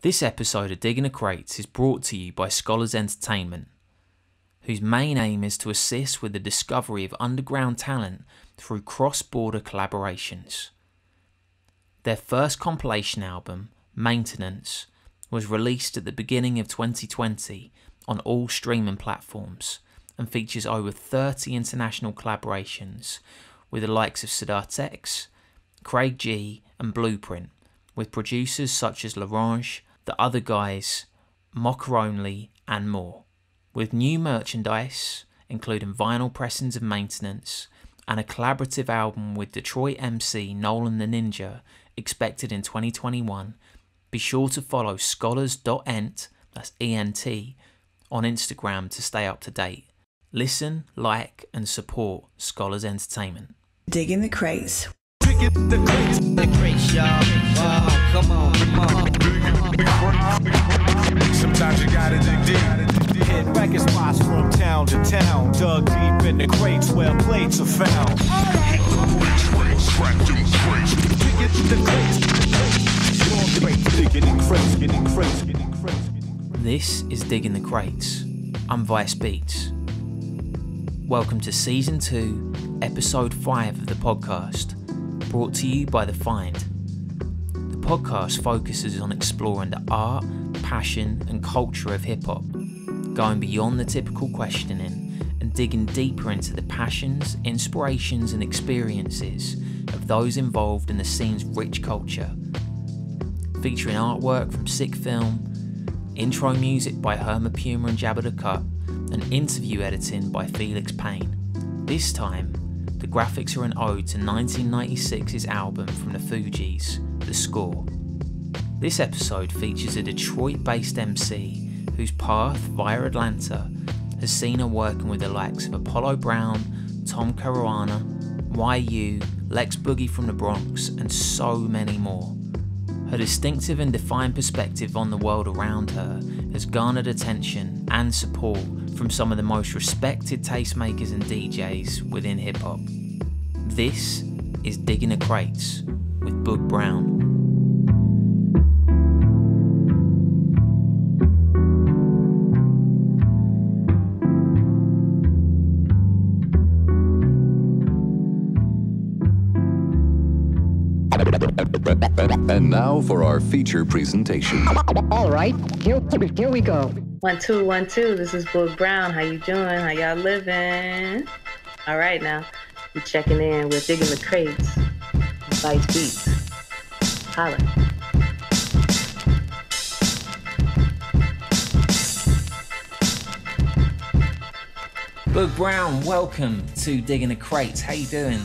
This episode of Digging the Crates is brought to you by Scholars Entertainment, whose main aim is to assist with the discovery of underground talent through cross border collaborations. Their first compilation album, Maintenance, was released at the beginning of 2020 on all streaming platforms and features over 30 international collaborations with the likes of Siddharth X, Craig G, and Blueprint, with producers such as L'Orange, The Other Guys, Moka Only, and more. With new merchandise, including vinyl pressings of maintenance, and a collaborative album with Detroit MC Nolan the Ninja expected in 2021, be sure to follow scholars.ent, that's ENT, on Instagram to stay up to date. Listen, like, and support Scholars Entertainment. Digging the crates. Digging the crates, the crates, y'all. Wow, come on, come on. Sometimes you gotta dig deep. Hit record spots from town to town. Dug deep in the crates where plates are found. This is Digging the Crates. I'm Vice Beats. Welcome to Season 2, Episode 5 of the podcast, brought to you by The Find. Podcast focuses on exploring the art, passion, and culture of hip hop, going beyond the typical questioning and digging deeper into the passions, inspirations, and experiences of those involved in the scene's rich culture. Featuring artwork from Sic Film, intro music by Herma Puma and Jabba Tha Kut, and interview editing by Felix Payne. This time, the graphics are an ode to 1996's album from the Fugees, The Score. This episode features a Detroit based MC whose path via Atlanta has seen her working with the likes of Apollo Brown, Tom Caruana, YU, Lex Boogie from the Bronx, and so many more. Her distinctive and defined perspective on the world around her has garnered attention and support from some of the most respected tastemakers and DJs within hip hop. This is Digging the Crates with Boog Brown. And now for our feature presentation. All right, here, here we go. One two one two. This is Boog Brown. How you doing? How y'all living? All right, now we checking in. We're digging the crates. Vice beats. Holla. Boog Brown, welcome to Digging the Crates. How you doing?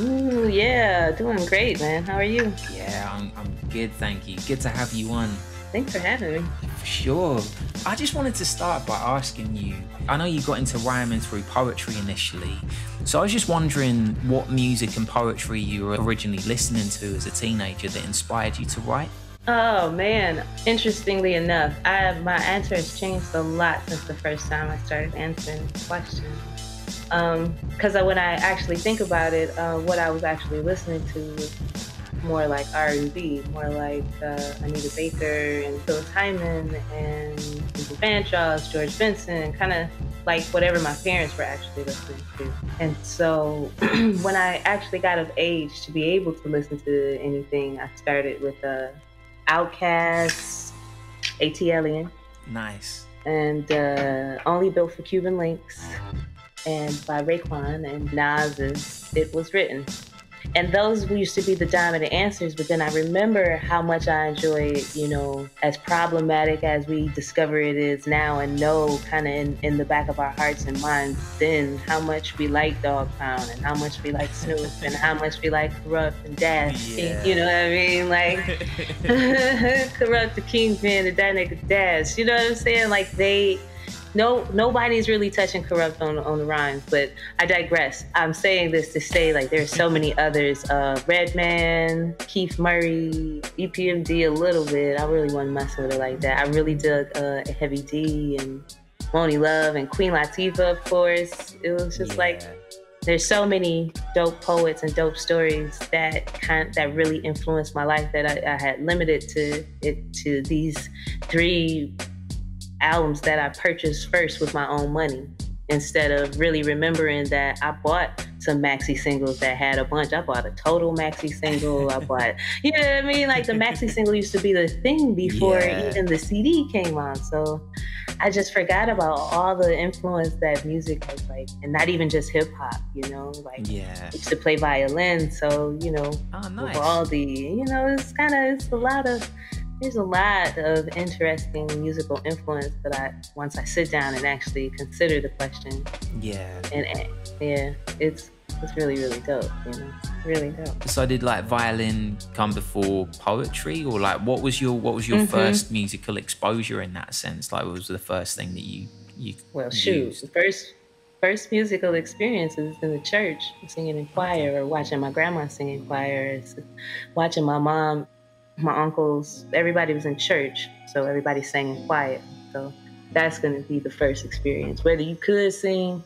Ooh, yeah, doing great, man. How are you? Yeah, I'm, I'm good, thank you. Good to have you on. Thanks for having me. For sure. I just wanted to start by asking you. I know you got into rhyming through poetry initially, so I was just wondering what music and poetry you were originally listening to as a teenager that inspired you to write. Oh man, interestingly enough, I my answer has changed a lot since the first time I started answering the question. Because when I actually think about it, uh, what I was actually listening to was more like R&B, more like uh, Anita Baker and Phyllis Hyman and Vandross, George Benson, kind of like whatever my parents were actually listening to. And so when I actually got of age to be able to listen to anything, I started with uh, Outkast, ATLian, Nice. and uh, Only Built for Cuban Links, and by Raekwon and Nas's It Was Written. And those used to be the dominant answers, but then I remember how much I enjoyed, you know, as problematic as we discover it is now and know kind of in, in the back of our hearts and minds then how much we like Dogg Pound and how much we like Snoop and how much we like Kurupt and Daz. Yeah. You know what I mean? Like, Kurupt the kingpin and that nigga Daz. You know what I'm saying? Like they no nobody's really touching Kurupt on on the rhymes, but I digress. I'm saying this to say like there's so many others. Uh Redman, Keith Murray, EPMD a little bit. I really want to mess with it like that. I really dug uh Heavy D and Monie Love and Queen Latifah, of course. It was just like there's so many dope poets and dope stories that kind that really influenced my life that I, I had limited to it to these three albums that I purchased first with my own money instead of really remembering that I bought some maxi singles that had a bunch. I bought a total maxi single. I bought, you know what I mean? Like the maxi single used to be the thing before Yeah. even the CD came on. So I just forgot about all the influence that music has like, and not even just hip hop, you know, like Yeah. I used to play violin. So, you know, Oh, nice. Vivaldi, you know, it's kind of, it's a lot of, there's a lot of interesting musical influence that I, once I sit down and actually consider the question, Yeah. and yeah, it's, it's really, really dope, you know, really dope. So did like violin come before poetry, or like what was your what was your Mhm. first musical exposure in that sense? Like, what was the first thing that you you Well, shoot, used? first, first musical experiences in the church, singing in choir or watching my grandma sing in choir, watching my mom, my uncles, everybody was in church, so everybody sang in quiet. So that's going to be the first experience. Whether you could sing,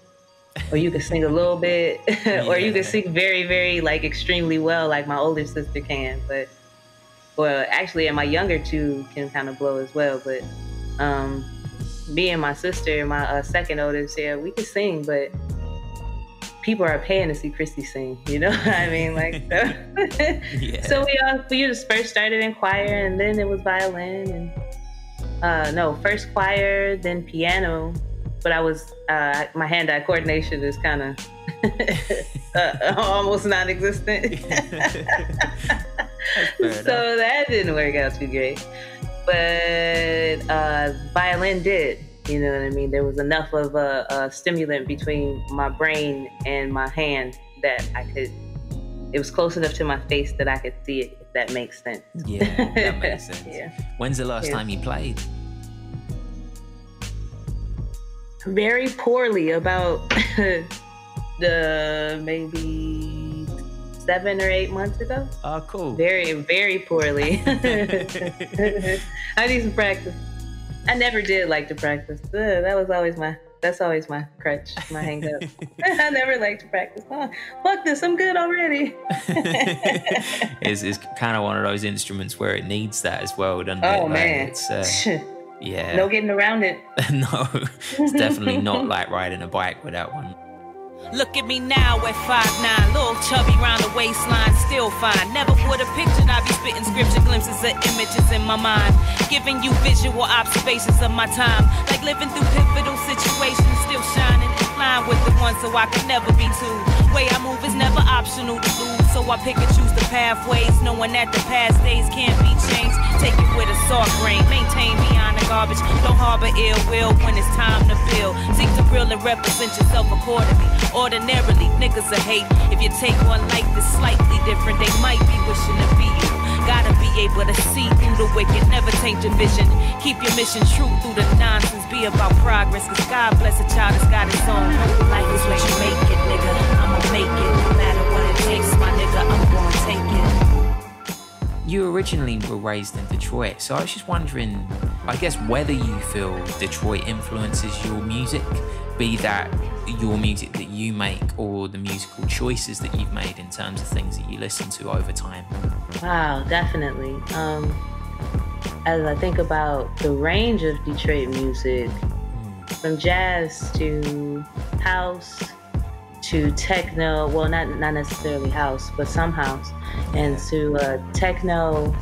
or you could sing a little bit, or you Yeah. could sing very, very like extremely well, like my older sister can. But well, actually, and my younger two can kind of blow as well. But um, me and my sister, my uh, second oldest, yeah, we could sing, but people are paying to see Christy sing. You know what I mean? Like, so, Yeah. so we all we just first started in choir, and then it was violin, and uh, no, first choir, then piano. But I was uh, my hand-eye coordination is kind of uh, almost non-existent. so that didn't work out too great. But uh, violin did. You know what I mean? There was enough of a, a stimulant between my brain and my hand that I could. It was close enough to my face that I could see it. If that makes sense. yeah, that makes sense. yeah. When's the last Yeah. time you played? Very poorly about the maybe seven or eight months ago. Oh, cool. Very, very poorly. I need some practice. I never did like to practice. Ugh, that was always my. That's always my crutch, my hang up. I never liked to practice. Oh, fuck this, I'm good already. it's, it's kind of one of those instruments where it needs that as well, doesn't it? Oh Like, man, it's uh, yeah. no getting around it. no, it's definitely not like riding a bike without one. Look at me now at 5'9, little chubby round the waistline, still fine. Never would have pictured I'd be spitting scripture glimpses of images in my mind. Giving you visual observations of my time. Like living through pivotal situations, still shining flying with the one so I could never be too. Way I move is never optional to lose, so I pick and choose the pathways, knowing that the past days can't be changed. Take it with a soft grain, maintain beyond the garbage. Don't harbor ill will when it's time to build. Seek to real and represent yourself accordingly. Ordinarily, niggas are hate. If you take one life that's slightly different, they might be wishing to be you. Gotta be able to see through the wicked, never taint your vision. Keep your mission true through the nonsense. Be about progress, cause God bless a child that's got its own. Life is what you make it, nigga. I'ma make it. No matter what it takes, my nigga, I'm gonna take it. You originally were raised in Detroit, so I was just wondering, I guess, whether you feel Detroit influences your music, be that your music that you make or the musical choices that you've made in terms of things that you listen to over time. Wow, definitely. Um, as I think about the range of Detroit music, from jazz to house to techno, well, not not necessarily house, but some house, and to uh, techno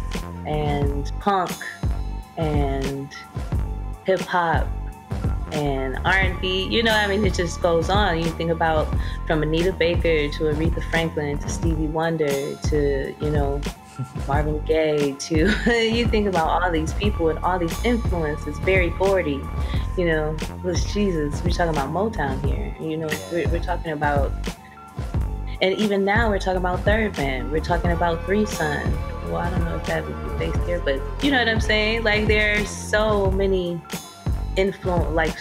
and punk and hip hop and R&B. You know, I mean, it just goes on. You think about from Anita Baker to Aretha Franklin to Stevie Wonder to you know Marvin Gaye to you think about all these people and all these influences. Berry Gordy, you know, was Jesus. We're talking about Motown here. You know, we're, we're talking about. And even now, we're talking about Third Man. We're talking about Three Sons. Well, I don't know if that would be based here, but you know what I'm saying? Like, there's so many influence, like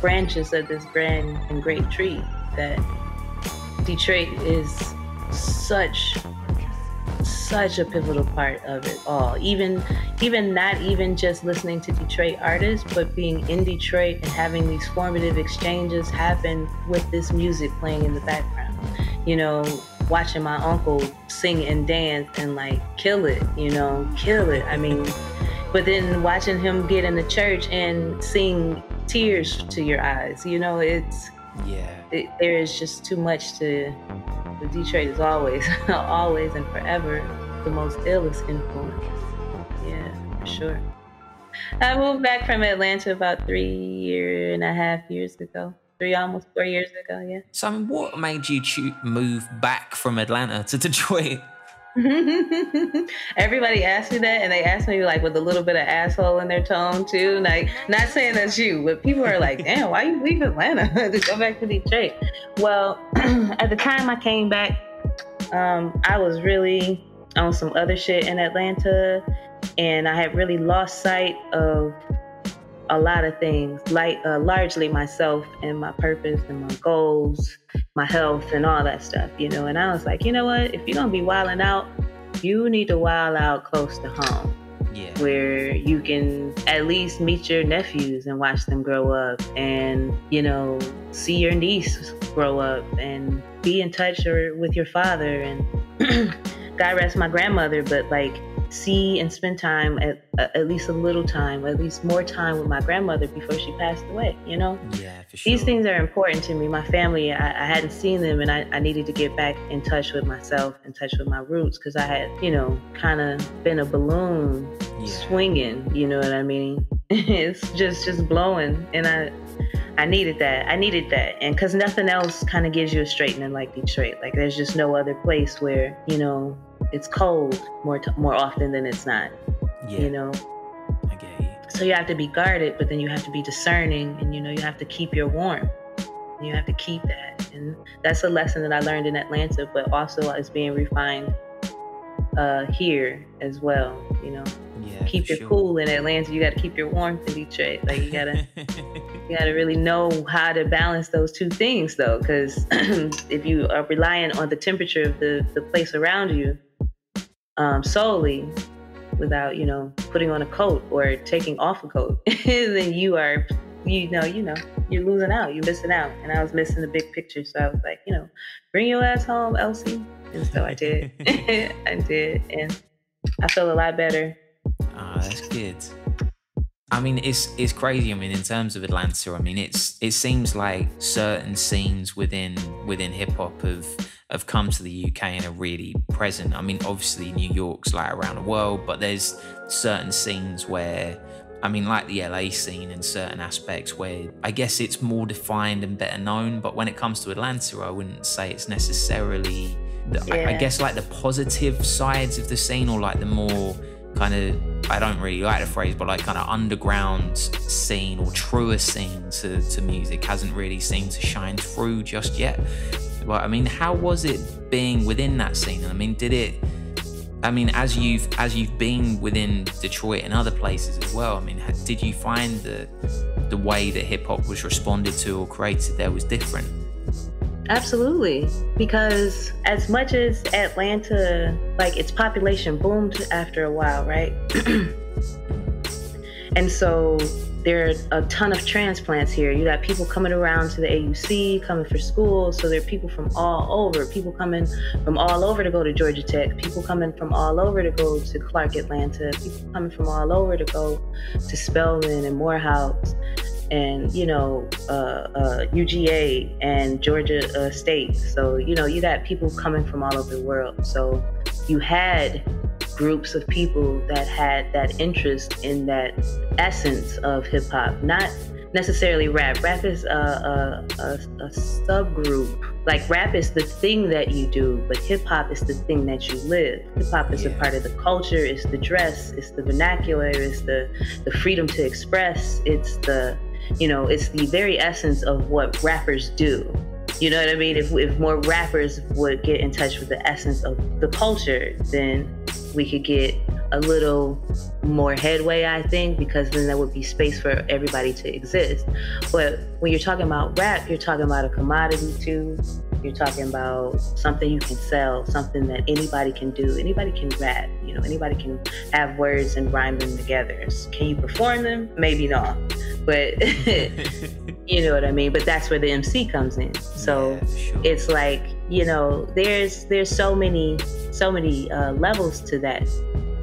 branches of this grand and great tree that Detroit is such such a pivotal part of it all. Even even not even just listening to Detroit artists, but being in Detroit and having these formative exchanges happen with this music playing in the background. you know, watching my uncle sing and dance and like kill it, you know, kill it. I mean, but then watching him get in the church and seeing tears to your eyes, you know, it's Yeah. it, there is just too much to. The Detroit is always, always and forever the most illest influence. Yeah, for sure. I moved back from Atlanta about three year and a half years ago. Three, almost four years ago. Yeah. So, I mean, what made you move back from Atlanta to Detroit? Everybody asked me that, and they asked me like with a little bit of asshole in their tone too. Like, not saying that's you, but people are like, "Damn, why you leave Atlanta to go back to Detroit?" Well, at the time I came back, um, I was really on some other shit in Atlanta, and I had really lost sight of a lot of things, like uh, largely myself and my purpose and my goals, my health and all that stuff, you know. And I was like, you know what? If you're gonna be wilding out, you need to wild out close to home, Yeah. where you can at least meet your nephews and watch them grow up, and you know, see your niece grow up and be in touch or with your father and God rest my grandmother, but like see and spend time at uh, at least a little time, at least more time with my grandmother before she passed away. You know, Yeah, for sure. these things are important to me. My family, I, I hadn't seen them, and I, I needed to get back in touch with myself, in touch with my roots, because I had, you know, kind of been a balloon Yeah. swinging. You know what I mean? it's just just blowing, and I. I needed that. I needed that. And because nothing else kind of gives you a straightening like Detroit. Like there's just no other place where, you know, it's cold more t- more often than it's not, Yeah, you know. I get you. So you have to be guarded, but then you have to be discerning and you know, you have to keep your warmth. You have to keep that. And that's a lesson that I learned in Atlanta, but also is being refined uh here as well, you know. Yeah, keep your sure. cool in Atlanta, you gotta keep your warmth in Detroit. Like you gotta you got to really know how to balance those two things though because if you are relying on the temperature of the, the place around you um, solely without you know putting on a coat or taking off a coat then you are you know you know you're losing out you're missing out. And i was missing the big picture. So i was like you know bring your ass home elsie. And so i did. I did. And i feel a lot better. Ah, that's good. I mean, it's it's crazy. I mean, in terms of Atlanta, I mean, it's it seems like certain scenes within within hip hop have have come to the UK and are really present. I mean, obviously New York's like around the world, but there's certain scenes where. I mean, like the LA scene in certain aspects where I guess it's more defined and better known, but when it comes to Atlanta, I wouldn't say it's necessarily, the, I, I guess, like the positive sides of the scene or like the more kind of I don't really like the phrase, but like kind of underground scene or truer scene to, to music hasn't really seemed to shine through just yet. But I mean, how was it being within that scene? I mean, did it? I mean, as you've as you've been within Detroit and other places as well. I mean, did you find the the way that hip hop was responded to or created there was different? Absolutely. Because as much as Atlanta, like its population boomed after a while, right? and so there are a ton of transplants here. You got people coming around to the AUC, coming for school. So there are people from all over, people coming from all over to go to Georgia Tech, people coming from all over to go to Clark Atlanta, people coming from all over to go to Spelman and Morehouse and you know uh, uh, UGA and Georgia uh, State. So you know you got people coming from all over the world. So you had groups of people that had that interest in that essence of hip hop, not necessarily rap. Rap is a, a, a, a subgroup. Like rap is the thing that you do, but hip hop is the thing that you live. Hip hop is a part of the culture. It's the dress. It's the vernacular. It's the the freedom to express. It's the you know, it's the very essence of what rappers do. You know what I mean? If, if more rappers would get in touch with the essence of the culture, then we could get a little more headway, I think, because then there would be space for everybody to exist. But when you're talking about rap, you're talking about a commodity too. You're talking about something you can sell, something that anybody can do. Anybody can rap, you know, anybody can have words and rhyme them together. Can you perform them? Maybe not. But you know what I mean? But that's where the MC comes in. So Yeah, sure. it's like you know, there's there's so many so many uh, levels to that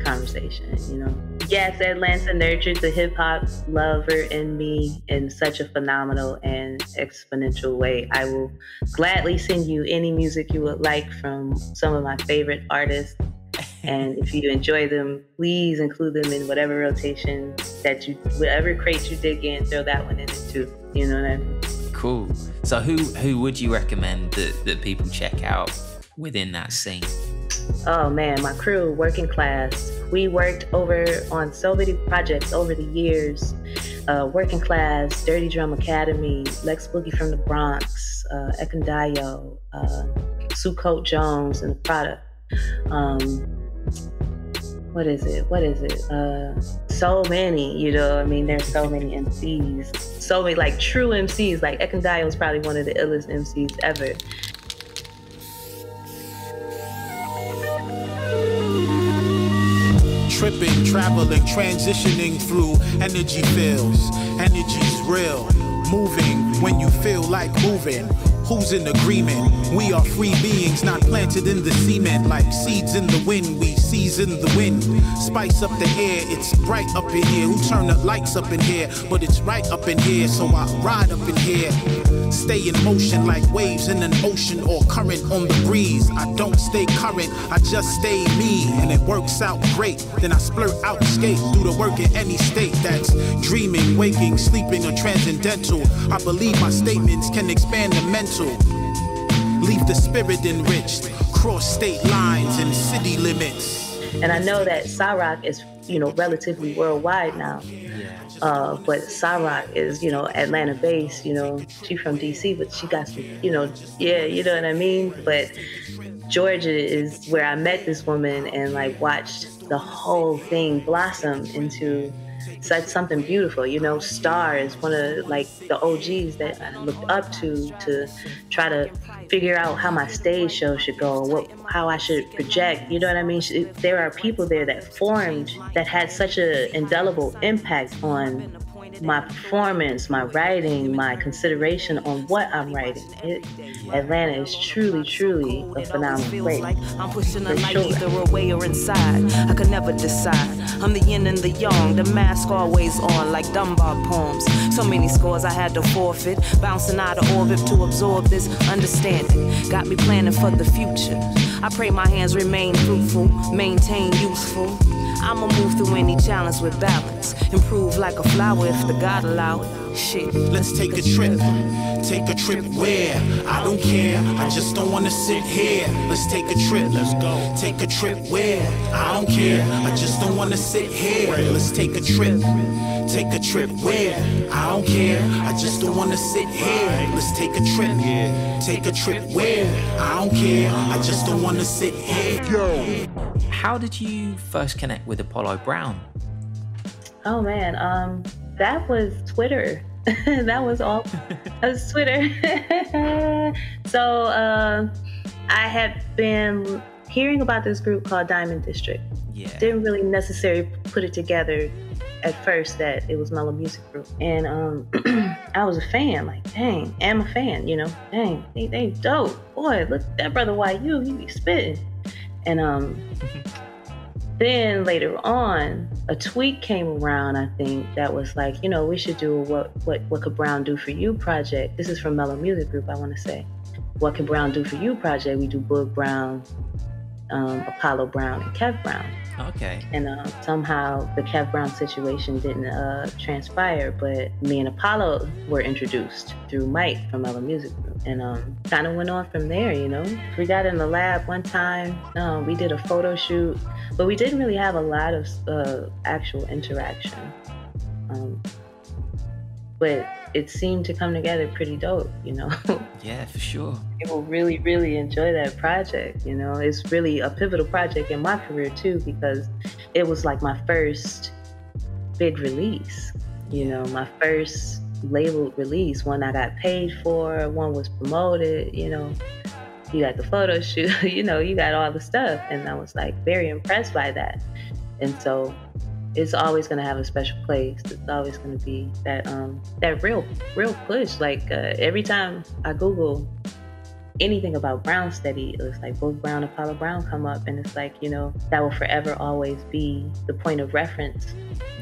conversation. You know, yes, Atlanta nurtured the hip hop lover in me in such a phenomenal and exponential way. I will gladly send you any music you would like from some of my favorite artists. And if you enjoy them, please include them in whatever rotation that you, whatever crate you dig in, throw that one in it too. You know what I mean? Cool. So who who would you recommend that, that people check out within that scene? Oh man, my crew, working class. We worked over on so many projects over the years. Uh, working class, Dirty Drum Academy, Lex Boogie from the Bronx, uh, Ekundayo, uh, Sue Coat Jones, and the. Um, what is it? What is it? Uh, so many, you know. I mean, there's so many MCs, so many like true MCs. Like Ekundayo is probably one of the illest MCs ever. Tripping, traveling, transitioning through energy fields. Energy's real. Moving when you feel like moving. Who's in agreement? We are free beings, not planted in the cement like seeds in the wind. We season the wind, spice up the air. It's bright up in here. Who turn the lights up in here? But it's right up in here, so I ride up in here. Stay in motion like waves in an ocean or current on the breeze. I don't stay current, I just stay me, and it works out great. Then I splurt out, skate, do the work in any state that's dreaming, waking, sleeping, or transcendental. I believe my statements can expand the mental. Leave the spirit enriched, cross state lines and city limits. And I know that Sa-Roc is, you know, relatively worldwide now. Uh, but Sa-Roc is, you know, Atlanta based, you know, she from DC, but she got some, you know, yeah, you know what I mean? But Georgia is where I met this woman and like watched the whole thing blossom into such something beautiful. You know, Star is one of like the OGs that I looked up to to try to figure out how my stage show should go, what how I should project. You know what I mean? There are people there that formed that had such an indelible impact on my performance, my writing, my consideration on what I'm writing. It, Atlanta is truly, truly a phenomenal place. I'm pushing a light either away or inside. I could never decide. I'm the yin and the yang, the mask always on, like Dunbar poems. So many scores I had to forfeit, bouncing out of orbit to absorb this understanding. Got me planning for the future. I pray my hands remain fruitful, maintain useful. I'ma move through any challenge with balance, improve like a flower if the God allow it. Shit. Let's take a trip. Take a trip where? I don't care. I just don't wanna sit here. Let's take a trip. Let's go. Take a trip where? I don't care. I just don't wanna sit here. Let's take a trip. Take a trip where? I don't care. I just don't wanna sit here. Let's take a trip. Take a trip where? I don't care. I just don't wanna sit here. Yo. How did you first connect with Apollo Brown? Oh man, um, that was Twitter. that was all. that was Twitter. so uh, I had been hearing about this group called Diamond District. Yeah. Didn't really necessarily put it together at first that it was Mellow Music Group, and um, I was a fan. Like, dang, am a fan. You know, dang, they they dope. Boy, look that brother YU, he be spitting. And um, then later on, a tweet came around, I think, that was like, you know, we should do what what what could Brown do for you project. This is from Mellow Music Group, I want to say. What can Brown do for you project? We do Boog Brown, um, Apollo Brown, and Kev Brown. Okay. And uh, somehow the Kev Brown situation didn't uh, transpire, but me and Apollo were introduced through Mike from Mellow Music Group. And um, kind of went on from there, you know. We got in the lab one time, um, we did a photo shoot, but we didn't really have a lot of uh, actual interaction. Um, but it seemed to come together pretty dope, you know. Yeah, for sure. people really, really enjoy that project. You know, it's really a pivotal project in my career too because it was like my first big release. You know, my first labeled release, one I got paid for, one was promoted. You know, you got the photo shoot. You know, you got all the stuff, and I was like very impressed by that. And so it's always going to have a special place. It's always going to be that um that real real push. Like uh, every time I Google anything about Brown Study, it's like Boog Brown and Apollo Brown come up, and it's like you know that will forever always be the point of reference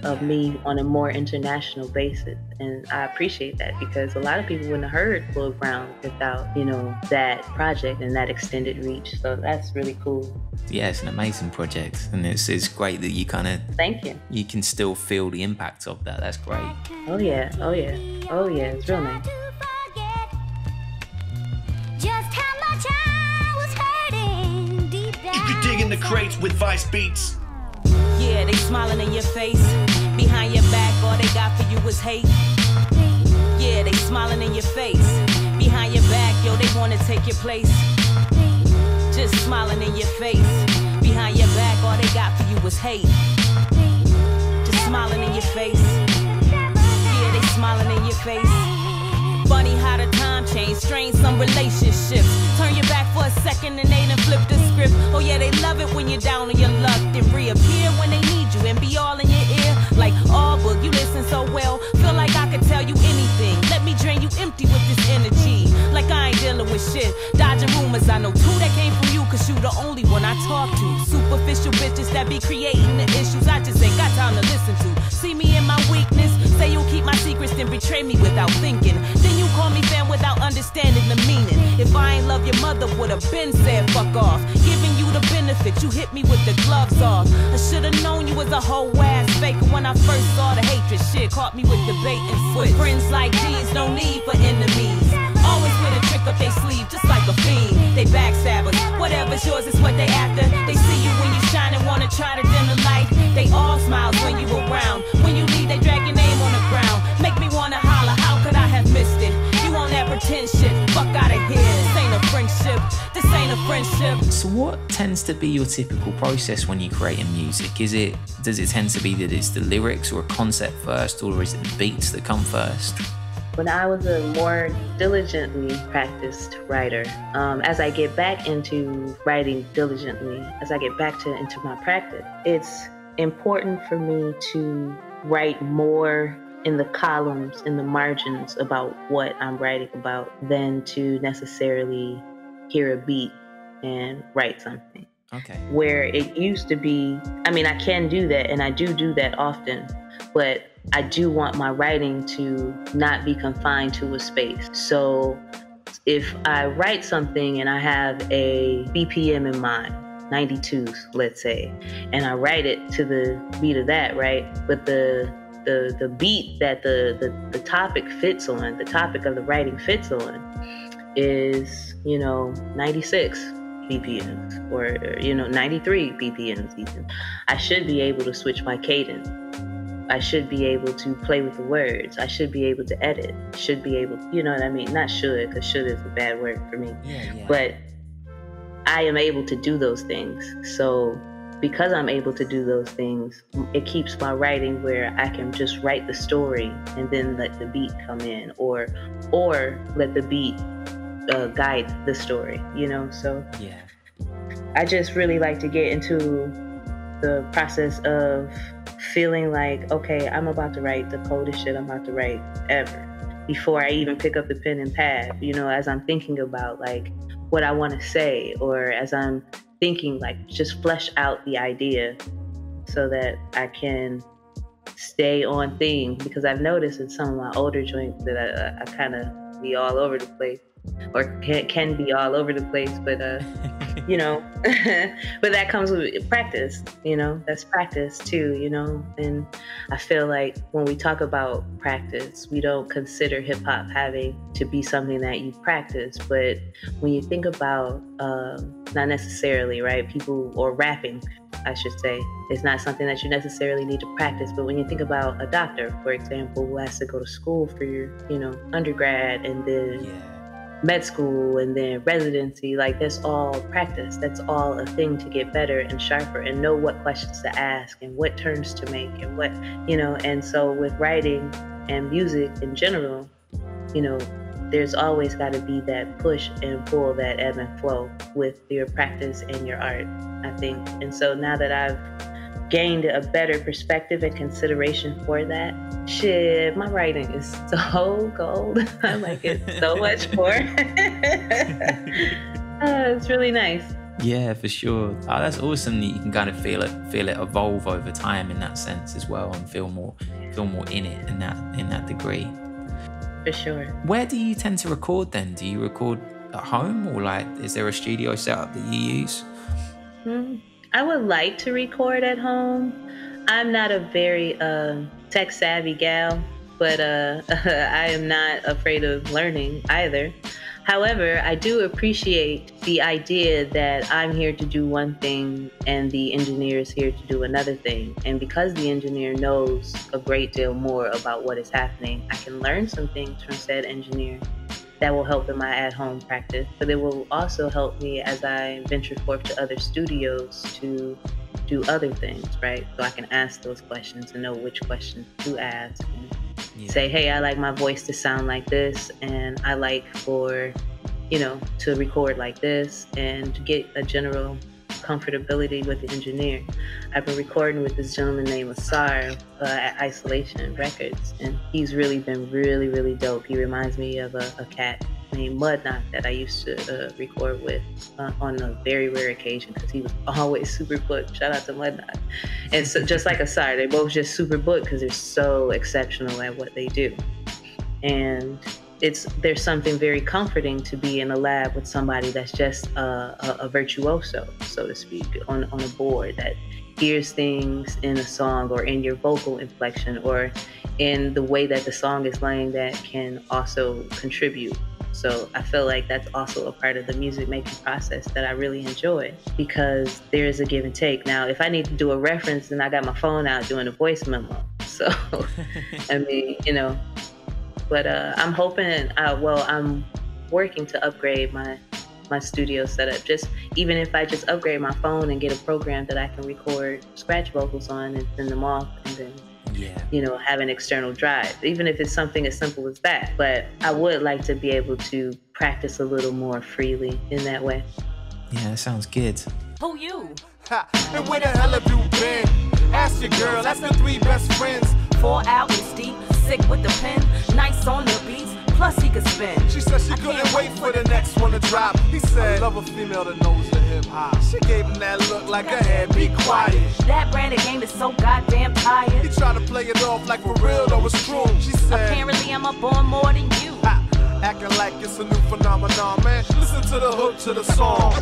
of me on a more international basis, and I appreciate that because a lot of people wouldn't have heard Lil Brown without you know that project and that extended reach. So that's really cool. Yeah, it's an amazing project, and it's it's great that you kind of Thank you. you can still feel the impact of that. That's great. Oh yeah, oh yeah, oh yeah, it's real nice. You can dig in the crates with Vice Beats. Yeah, they smiling in your face. Behind your back, all they got for you is hate. Yeah, they smiling in your face. Behind your back, yo, they wanna take your place. Just smiling in your face. Behind your back, all they got for you is hate. Just smiling in your face. Yeah, they smiling in your face. Funny how the time changed, strain some relationships. Turn your back for a second and they done flip the script. Oh yeah, they love it when you're down on your luck, then reappear when they need you and be all in your ear. Like, oh, but you listen so well, feel like I could tell you anything. Let me drain you empty with this energy. Like I ain't dealing with shit, dodging rumors. I know two that came from cause you the only one I talk to. Superficial bitches that be creating the issues I just ain't got time to listen to. See me in my weakness, say you'll keep my secrets, then betray me without thinking. Then you call me fan without understanding the meaning. If I ain't love your mother, would've been said fuck off. Giving you the benefit, you hit me with the gloves off. I should've known you was a whole ass faker when I first saw the hatred. Shit caught me with the bait and switch. Friends like these, no need for enemies. Always with a trick up they sleeve, just like a fiend. They backstabbers, whatever's yours is what they after. They see you when you shine and wanna try to dim the light. They all smiles when you around. When you leave, they drag your name on the ground. Make me wanna holler, how could I have missed it? You on that pretend shit, fuck here. This ain't a friendship, this ain't a friendship. So, what tends to be your typical process when you're creating music? Is it does it tend to be that it's the lyrics or a concept first, or is it the beats that come first? When I was a more diligently practiced writer, um, as I get back into writing diligently, as I get back to into my practice, it's important for me to write more in the columns, in the margins about what I'm writing about than to necessarily hear a beat and write something. Okay. Where it used to be, I mean, I can do that and I do do that often, but I do want my writing to not be confined to a space. So if I write something and I have a BPM in mind, 92s, let's say, and I write it to the beat of that, right? But the the the beat that the, the the topic fits on, the topic of the writing fits on, is you know 96 BPMs or you know 93 BPMs even. I should be able to switch my cadence. I should be able to play with the words. I should be able to edit. Should be able, you know what I mean? Not should, because should is a bad word for me. Yeah, yeah. But I am able to do those things. So because I'm able to do those things, it keeps my writing where I can just write the story and then let the beat come in, or or let the beat uh, guide the story. You know, so yeah. I just really like to get into the process of feeling like, okay, I'm about to write the coldest shit I'm about to write ever before I even pick up the pen and pad. You know, as I'm thinking about like what I want to say, or as I'm thinking like just flesh out the idea so that I can stay on theme because I've noticed in some of my older joints that I, I kind of be all over the place or can, can be all over the place, but uh, you know, but that comes with practice, you know, that's practice too, you know. And I feel like when we talk about practice, we don't consider hip hop having to be something that you practice. But when you think about, um, not necessarily, right, people or rapping, I should say, it's not something that you necessarily need to practice. But when you think about a doctor, for example, who has to go to school for your, you know, undergrad and then Yeah. Med school and then residency like that's all practice. That's all a thing to get better and sharper and know what questions to ask and what turns to make and what you know and so with writing and music in general you know there's always got to be that push and pull that ebb and flow with your practice and your art i think. And so now that i've gained a better perspective and consideration for that. Shit, my writing is so gold. I like it so much more. Uh, it's really nice. Yeah, for sure. Oh, that's awesome that you can kind of feel it, feel it evolve over time in that sense as well, and feel more, feel more in it in that in that degree. For sure. Where do you tend to record then? Do you record at home, or like, is there a studio setup that you use? Mm, I would like to record at home. I'm not a very uh, tech savvy gal, but uh, I am not afraid of learning either. However, I do appreciate the idea that I'm here to do one thing and the engineer is here to do another thing. And because the engineer knows a great deal more about what is happening, I can learn some things from said engineer that will help in my at home practice. But it will also help me as I venture forth to other studios to do other things, right? So I can ask those questions and know which questions to ask. And yeah. say, hey, I like my voice to sound like this, and I like for, you know, to record like this, and to get a general comfortability with the engineer. I've been recording with this gentleman named Asar uh, at Isolation Records, and he's really been really, really dope. He reminds me of a, a cat named Mudknock that I used to uh, record with uh, on a very rare occasion because he was always super booked. Shout out to Mudknock. And so, just like Asar, they both just super booked because they're so exceptional at what they do. And it's there's something very comforting to be in a lab with somebody that's just a, a, a virtuoso, so to speak, on, on a board that hears things in a song or in your vocal inflection or in the way that the song is laying that can also contribute so I feel like that's also a part of the music making process that I really enjoy because there is a give and take. Now, if I need to do a reference, then I got my phone out doing a voice memo. So, I mean, you know, but uh, I'm hoping, uh, well, I'm working to upgrade my my studio setup. Just even if I just upgrade my phone and get a program that I can record scratch vocals on and send them off, and then yeah. you know, have an external drive, even if it's something as simple as that. But I would like to be able to practice a little more freely in that way. Yeah, that sounds good. Who you? Ha, and where the hell have you been? Ask your girl, that's the three best friends. Four out and steep, sick with the pen, nice on the beats, plus he could spin. She said she couldn't wait for the next one to drop. He said, I love a female that knows the hip hop. She gave him that look like a head, be quiet. That brand of game is so goddamn tired. He tried to play it off like for real, though it's true. She said, Apparently I'm up on more than you. Acting like it's a new phenomenon, man. Listen to the hook to the song.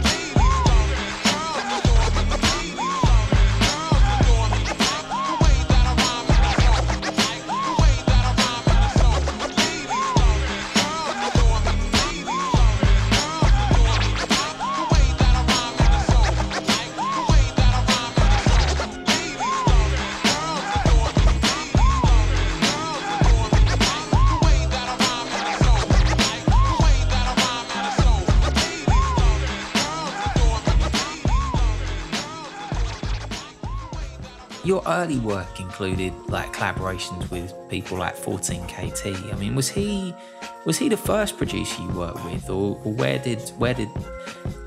Your early work included like collaborations with people like 14KT. I mean, was he was he the first producer you worked with, or, or where did where did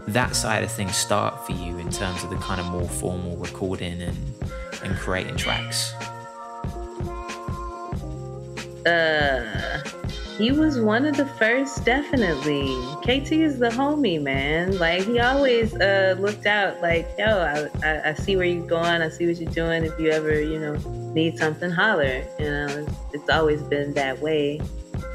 that side of things start for you in terms of the kind of more formal recording and and creating tracks? Uh, he was one of the first, definitely. KT is the homie, man. Like he always uh, looked out. Like, yo, I, I, I see where you're going. I see what you're doing. If you ever, you know, need something, holler. You know, it's, always been that way.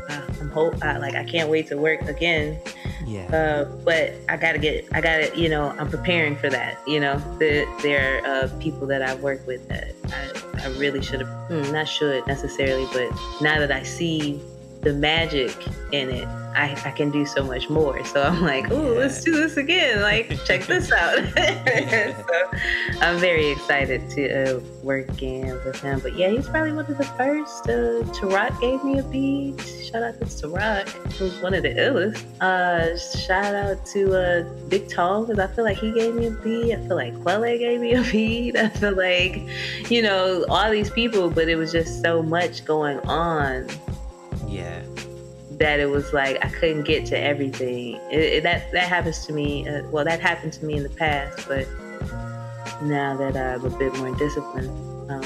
Uh, I'm hope. I, like I can't wait to work again. Yeah. Uh, but I gotta get. I gotta. You know, I'm preparing for that. You know, the, there are uh, people that I've worked with that I, I really should have. Hmm, not should necessarily, but now that I see the magic in it, I, I can do so much more. So I'm like, oh, let's do this again. Like, check this out. so I'm very excited to uh, work again with him. But yeah, he's probably one of the first. Uh, Tarot gave me a beat. Shout out to Tarot, who's one of the illest. Uh, shout out to uh, Big Tall, because I feel like he gave me a beat. I feel like Quelle gave me a beat. I feel like, you know, all these people, but it was just so much going on Yeah. that it was like I couldn't get to everything. It, it- that that happens to me. Uh, well, that happened to me in the past, but now that I'm a bit more disciplined. Um,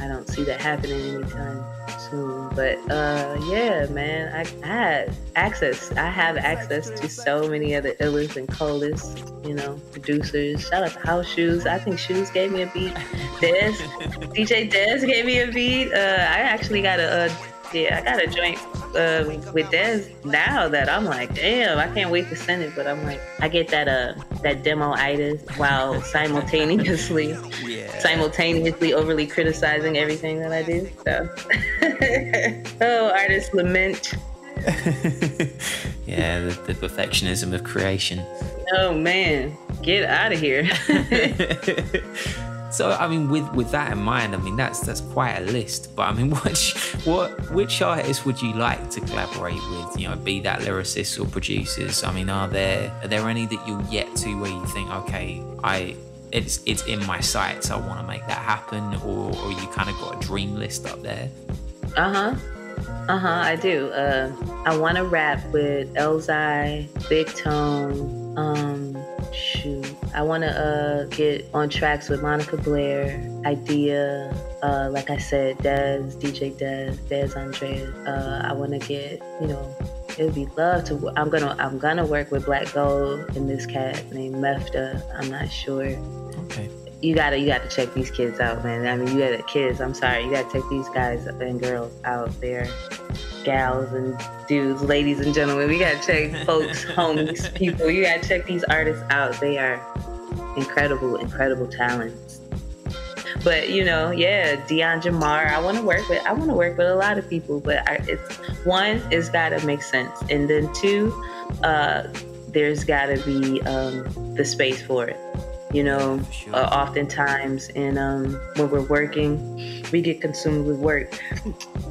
I don't see that happening anytime soon. But uh, yeah, man, I, I had access. I have access to so many other the illest and coldest, you know, producers. Shout out to House Shoes. I think Shoes gave me a beat. Dez, DJ Dez gave me a beat. Uh, I actually got a, a yeah, I got a joint uh, with Dez now that I'm like, damn, I can't wait to send it. But I'm like, I get that uh that demo itis while simultaneously Yeah. simultaneously overly criticizing everything that I do. So, oh, artists lament. yeah, the, the perfectionism of creation. Oh man, get out of here. So I mean, with with that in mind, I mean that's that's quite a list. But I mean, which what which artists would you like to collaborate with? You know, be that lyricists or producers. I mean, are there are there any that you're yet to where you think, okay, I it's it's in my sights. I want to make that happen, or or you kind of got a dream list up there. Uh huh. Uh huh. I do. Uh, I want to rap with Elzhi, Big Tone. Um, shoot. I want to uh, get on tracks with Monica Blaire, Idea. Uh, like I said, Dez, DJ Dez, Dez Andrés. Uh, I want to get, you know, it would be love to. I'm gonna, I'm gonna work with Black Gold and this cat named Mefta. I'm not sure Okay. you gotta you gotta check these kids out, man. I mean, you gotta kids. I'm sorry, you gotta check these guys and girls out there, gals and dudes, ladies and gentlemen. We gotta check folks, homies, people. You gotta check these artists out. They are incredible, incredible talents. But you know, yeah, Dion Jamar. I want to work with. I want to work with a lot of people, but I, it's one, it's gotta make sense, and then two, uh, there's gotta be um, the space for it. You know, uh, oftentimes And um, when we're working, we get consumed with work.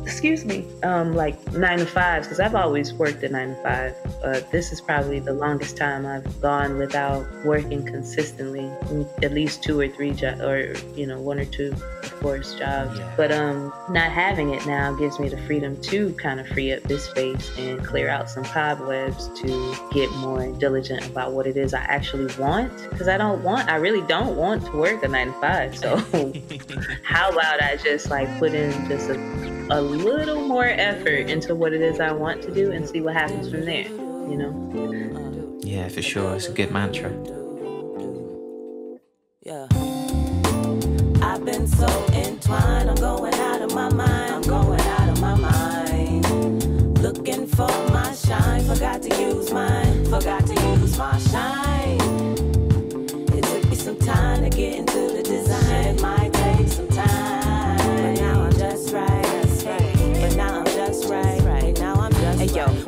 Excuse me, um, like nine to fives, because I've always worked at nine to five. Uh, this is probably the longest time I've gone without working consistently, mm, at least two or three jobs, or you know, one or two, of course, jobs. Yeah. But um, not having it now gives me the freedom to kind of free up this space and clear out some cobwebs to get more diligent about what it is I actually want. Because I don't want, I really don't want to work a nine to five. So how about I just like put in just a, a little more effort into what it is I want to do and see what happens from there, you know? Yeah, for sure. It's a good mantra.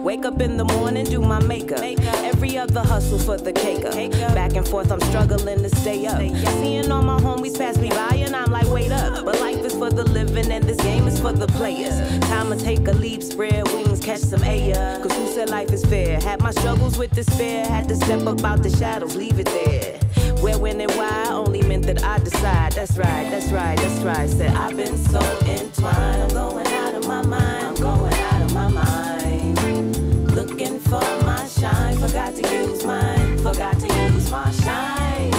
Wake up in the morning, do my makeup. Every other hustle for the cake up. Back and forth, I'm struggling to stay up. Seeing all my homies pass me by, and I'm like, wait up. But life is for the living, and this game is for the players. Time to take a leap, spread wings, catch some air. Cause who said life is fair? Had my struggles with despair, had to step up out the shadows, leave it there. Where, when, and why only meant that I decide. That's right, that's right, that's right. Said I've been so entwined. I'm going out of my mind. I'm going shine. Forgot to use mine. Forgot to use my shine.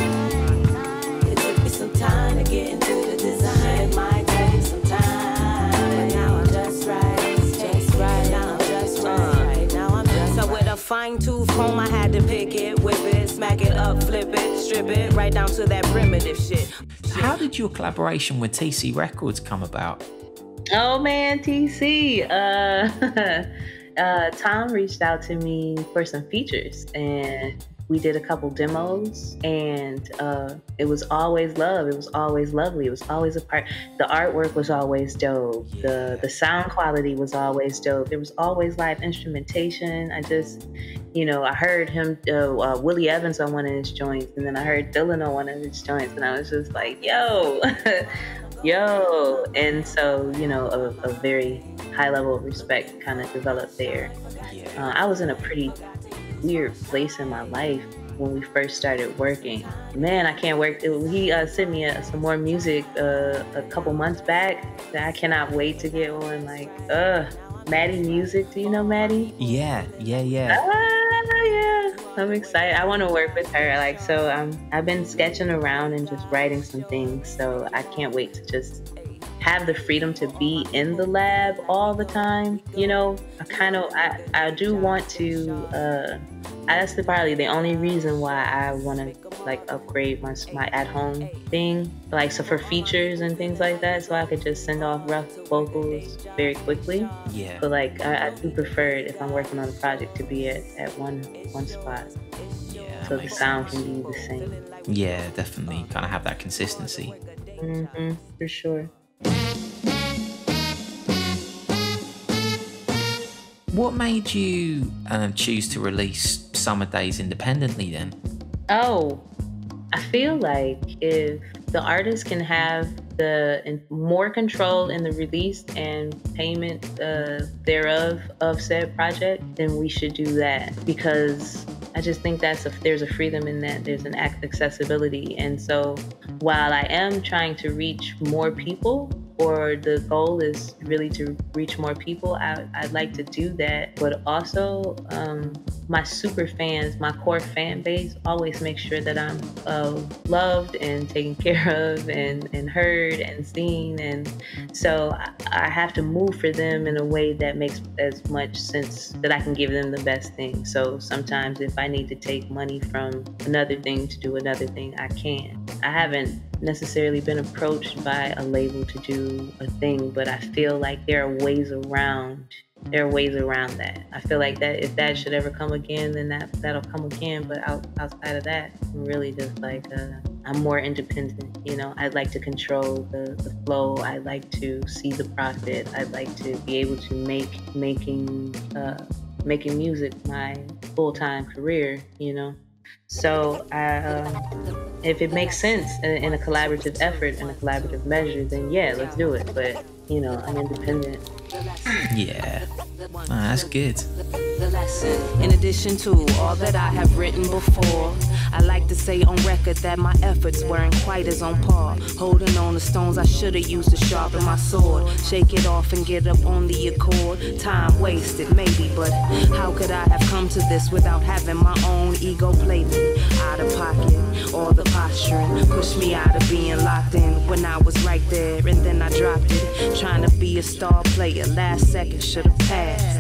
It took me some time to get into the design. It might take some time. But now I'm just right. Just right. Now I'm just right. Now I'm just So with a fine tooth comb, I had to pick it, whip it, smack it up, flip it, strip it, right down to that primitive shit. How did your collaboration with Tea Sea Records come about? Oh man, TC. Uh, uh, Tom reached out to me for some features, and we did a couple demos, and uh, it was always love. It was always lovely. It was always a part. The artwork was always dope. The the sound quality was always dope. There was always live instrumentation. I just, you know, I heard him, uh, uh, Willie Evans on one of his joints, and then I heard Dylan on one of his joints, and I was just like, yo. yo and so you know a, a very high level of respect kind of developed there uh, i was in a pretty weird place in my life when we first started working man i can't work it, he uh, sent me uh, some more music uh, a couple months back that i cannot wait to get on like uh maddie music do you know maddie Yeah, yeah, yeah. Ah, yeah. I'm excited. I want to work with her. Like, so um, I've been sketching around and just writing some things. So I can't wait to just have the freedom to be in the lab all the time. You know, I kind of, I, I do want to, uh, that's the probably the only reason why I want to like upgrade my, my at home thing. Like, so for features and things like that, so I could just send off rough vocals very quickly. Yeah. But like, I, I do prefer it if I'm working on a project to be at, at one, one spot. Yeah. So the sound can be the same. Yeah, definitely. Kind of have that consistency. Mm-hmm, for sure. What made you um, choose to release Summer Days independently then? Oh, I feel like if the artist can have the more control in the release and payment uh, thereof of said project, then we should do that because I just think that's a, there's a freedom in that. There's an ac- accessibility, and so while I am trying to reach more people, or the goal is really to reach more people, I, I'd like to do that. But also, um, my super fans, my core fan base, always make sure that I'm uh, loved and taken care of and, and heard and seen. And so I, I have to move for them in a way that makes as much sense that I can give them the best thing. So sometimes if I need to take money from another thing to do another thing, I can. I haven't necessarily been approached by a label to do a thing, but I feel like there are ways around there are ways around that. I feel like that if that should ever come again, then that that'll come again. But out, outside of that, I'm really just like uh, I'm more independent. You know, I'd like to control the, the flow. I'd like to see the profit. I'd like to be able to make making uh, making music my full time career. You know, so I, um, if it makes sense in, in a collaborative effort and a collaborative measure, then yeah, let's do it. But you know, I'm independent. Yeah. Ah, that's good. In addition to all that I have written before, I like to say on record that my efforts weren't quite as on par. Holding on the stones I should have used to sharpen my sword. Shake it off and get up on the accord. Time wasted, maybe, but how could I have come to this without having my own ego play me out of pocket? All the posturing pushed me out of being locked in when I was right there, and then I dropped it. Trying to be a star player, last second should have passed.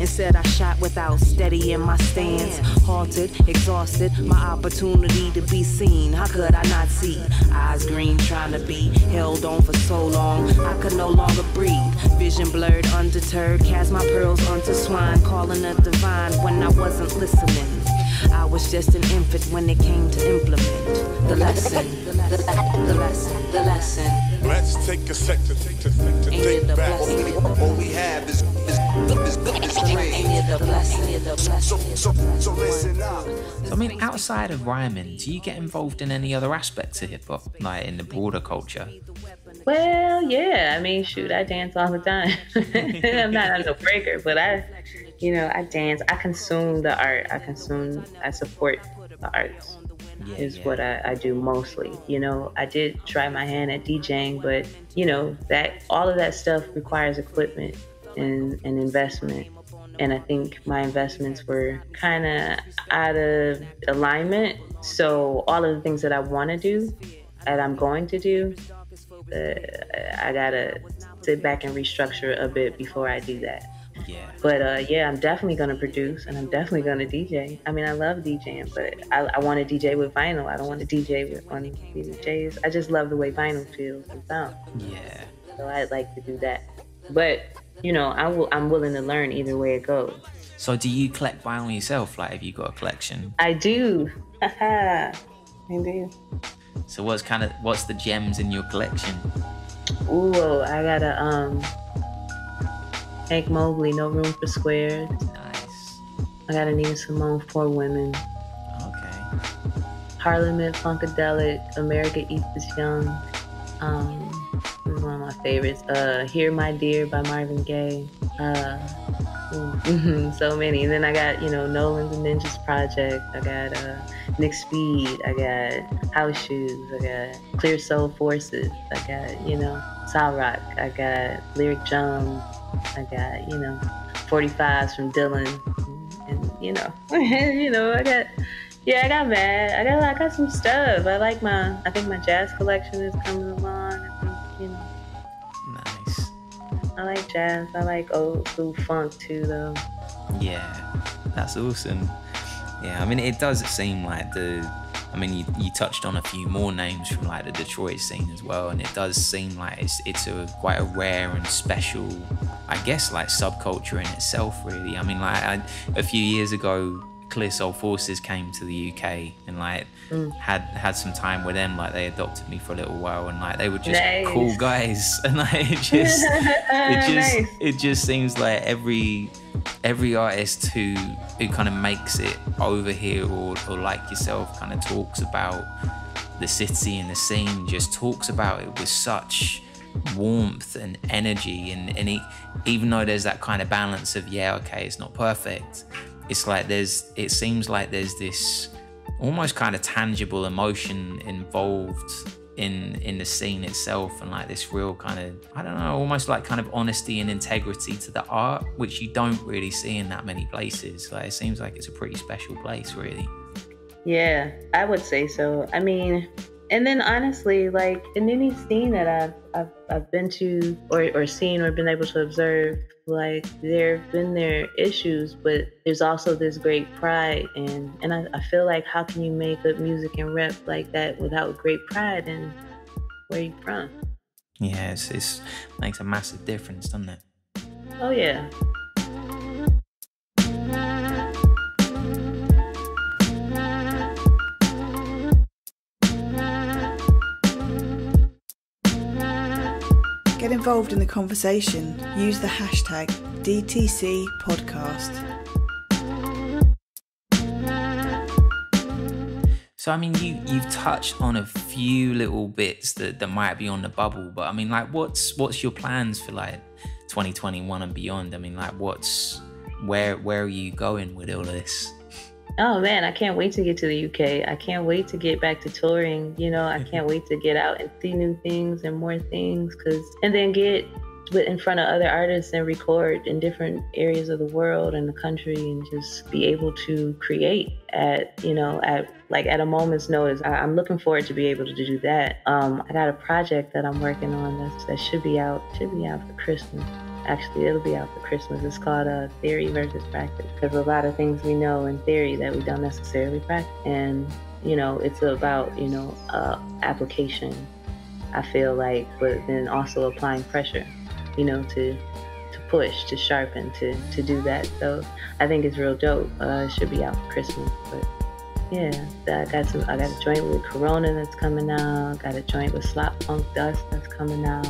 Instead, I shot without steadying my stance. Halted, exhausted, my opportunity to be seen. How could I not see? Eyes green, trying to be held on for so long. I could no longer breathe. Vision blurred, undeterred. Cast my pearls onto swine, calling a divine when I wasn't listening. I was just an infant when it came to implement the lesson. The lesson, the lesson, the lesson. Let's take a sec to, to, to, to think the back. blessing? All we have is, is, is, is Ain't it the blessing? Ain't it the So, so, so listen up. So, I mean, outside of rhyming, do you get involved in any other aspects of hip hop, like in the broader culture? Well, yeah. I mean, shoot, I dance all the time. I'm not I'm no breaker, but I, you know, I dance. I consume the art. I consume. I support the arts. Yeah, Is yeah. what I, I do mostly. You know, I did try my hand at DJing, but you know that all of that stuff requires equipment and, and investment. And I think my investments were kind of out of alignment. So all of the things that I want to do, that I'm going to do, uh, I gotta sit back and restructure a bit before I do that. Yeah. But uh, yeah, I'm definitely gonna produce and I'm definitely gonna DJ. I mean, I love DJing, but I, I want to DJ with vinyl. I don't want to DJ with on DJs. I just love the way vinyl feels and sounds. Yeah. So I'd like to do that. But you know, I will. I'm willing to learn either way it goes. So, do you collect vinyl yourself? Like, have you got a collection? I do. I do. So, what's kind of what's the gems in your collection? Ooh, I got a um. Hank Mobley, No Room for Squares. Nice. I got a Nina Simone, Four Women. Okay. Parliament, Funkadelic, America Eats Its Young. Um, is one of my favorites. Uh, Here, My Dear by Marvin Gaye. Uh, ooh, so many. And then I got, you know, Nolan's and Ninjas Project. I got uh, Nick Speed. I got House Shoes. I got Clear Soul Forces. I got, you know, Sa-Roc. I got Lyric Jones. I got, you know, 45s from Dylan. And you know, you know, I got, yeah, I got mad. I got, I got some stuff. I like my, I think my jazz collection is coming along. I like jazz. I like old school funk too, though. Yeah, that's awesome. Yeah, I mean, it does seem like the. I mean, you, you touched on a few more names from like the Detroit scene as well, and it does seem like it's it's a quite a rare and special, I guess, like subculture in itself. Really, I mean, like I, a few years ago, Clear Soul Forces came to the UK and like mm. had had some time with them. Like they adopted me for a little while, and like they were just Nice. cool guys, and like it just it just Nice. it just seems like every every artist who who kind of makes it over here or, or like yourself kind of talks about the city and the scene just talks about it with such warmth and energy and, and even though there's that kind of balance of yeah okay it's not perfect it's like there's it seems like there's this almost kind of tangible emotion involved in in the scene itself and like this real kind of I don't know almost like kind of honesty and integrity to the art which you don't really see in that many places like it seems like it's a pretty special place really Yeah, I would say so. I mean, and then honestly, like in any scene that I've I've, I've been to or, or seen or been able to observe, like there have been their issues, but there's also this great pride and and I, I feel like how can you make good music and rep like that without great pride and where you from? yeah it's, it's makes a massive difference doesn't it Oh yeah. Involved in the conversation. Use the hashtag DTC podcast. So I mean, you you've touched on a few little bits that, that might be on the bubble, but I mean, like, what's what's your plans for like 2021 and beyond? I mean, like, what's where where are you going with all this? Oh man, I can't wait to get to the UK. I can't wait to get back to touring. You know, I can't wait to get out and see new things and more things. Cause and then get with in front of other artists and record in different areas of the world and the country and just be able to create at you know at like at a moment's notice. I, I'm looking forward to be able to do that. Um, I got a project that I'm working on that's, that should be out should be out for Christmas. Actually, it'll be out for Christmas. It's called uh, Theory versus Practice because a lot of things we know in theory that we don't necessarily practice, and you know, it's about you know uh, application. I feel like, but then also applying pressure, you know, to to push, to sharpen, to to do that. So I think it's real dope. Uh, it should be out for Christmas, but yeah, I got some. I got a joint with Corona that's coming out. Got a joint with Slop Funk Dust that's coming out.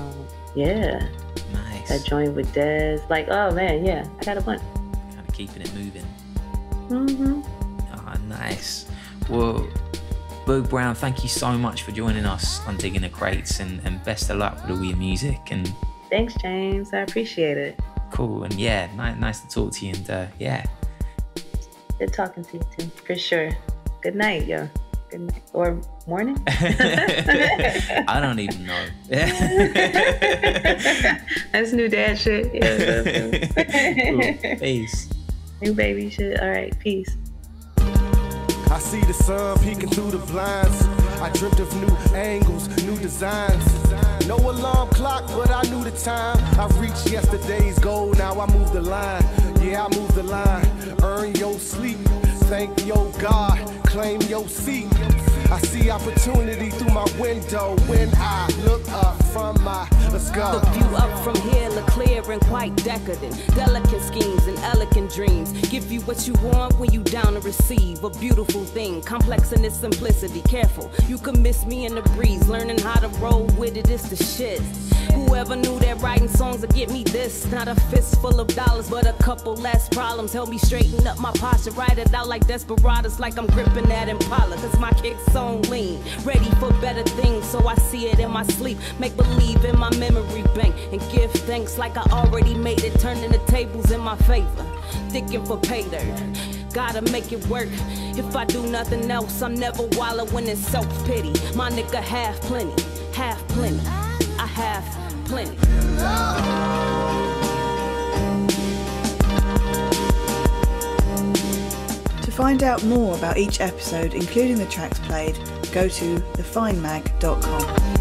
Yeah, Nice, that joint with Dez. Like, oh man, yeah, I got a bunch. kind of keeping it moving. Mm-hmm. Ah, nice. Well, Boog Brown, thank you so much for joining us on Digging the Crates, and, and best of luck with all your music. And Thanks, James. I appreciate it. cool, and yeah, ni- nice to talk to you. And uh, yeah, Good talking to you too, for sure. Good night, yo. Good night or morning. I don't even know. That's new dad shit. Yeah. Cool. Peace. New baby shit. All right, peace. I see the sun peeking through the blinds. I dreamt of new angles, new designs. No alarm clock, but I knew the time. I reached yesterday's goal, now I move the line. Yeah, I move the line. Earn your sleep, thank your God, claim your seat. I see opportunity through my window when I look up from my let's go. The view up from here look clear and quite decadent. Delicate schemes and elegant dreams. Give you what you want when you down to receive. A beautiful thing, complex in its simplicity. Careful, you can miss me in the breeze. Learning how to roll with it is the shit. Whoever knew that writing songs would get me this? Not a fistful of dollars, but a couple less problems. Help me straighten up my posture, write it out like desperados, like I'm gripping that Impala. Cause my kick's on lean, ready for better things, so I see it in my sleep. Make believe in my memory bank and give thanks like I already made it, turning the tables in my favor. Thinking for pay dirt. Gotta make it work. If I do nothing else, I'm never wallowing in self pity. My nigga have plenty, have plenty. I have plenty. Find out more about each episode, including the tracks played, go to thefindmag.com.